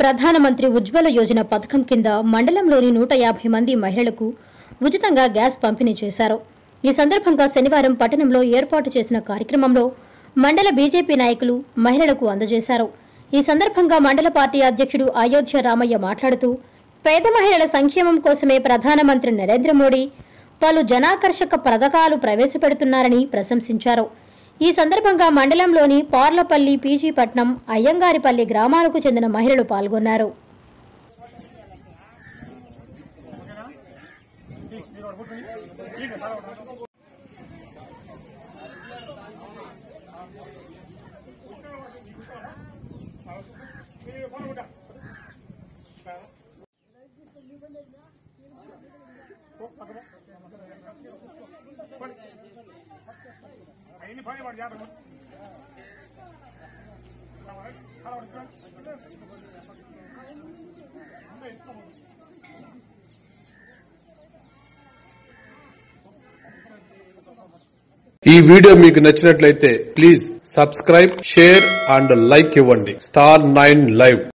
ప్రధానమంత్రి ఉజ్వల యోజన పథకం కింద మండలంలోని నూట యాభై మంది మహిళలకు ఉచితంగా గ్యాస్ పంపిణీ చేశారు. ఈ సందర్భంగా శనివారం పట్టణంలో ఏర్పాటు చేసిన కార్యక్రమంలో మండల బీజేపీ నాయకులు మహిళలకు అందజేశారు. ఈ సందర్భంగా మండల పార్టీ అధ్యక్షుడు అయోధ్య రామయ్య మాట్లాడుతూ పేద మహిళల సంక్షేమం కోసమే ప్రధానమంత్రి నరేంద్ర మోడీ పలు జనాకర్షక పథకాలు ప్రవేశపెడుతున్నారని ప్రశంసించారు. ఈ సందర్భంగా మండలంలోని పార్లపల్లి పీజీపట్నం అయ్యంగారిపల్లి గ్రామాలకు చెందిన మహిళలు పాల్గొన్నారు. అయిన పని వాడు ఈ వీడియో మీకు నచ్చినట్లయితే please subscribe share and like ఇవ్వండి. Star Nine Live.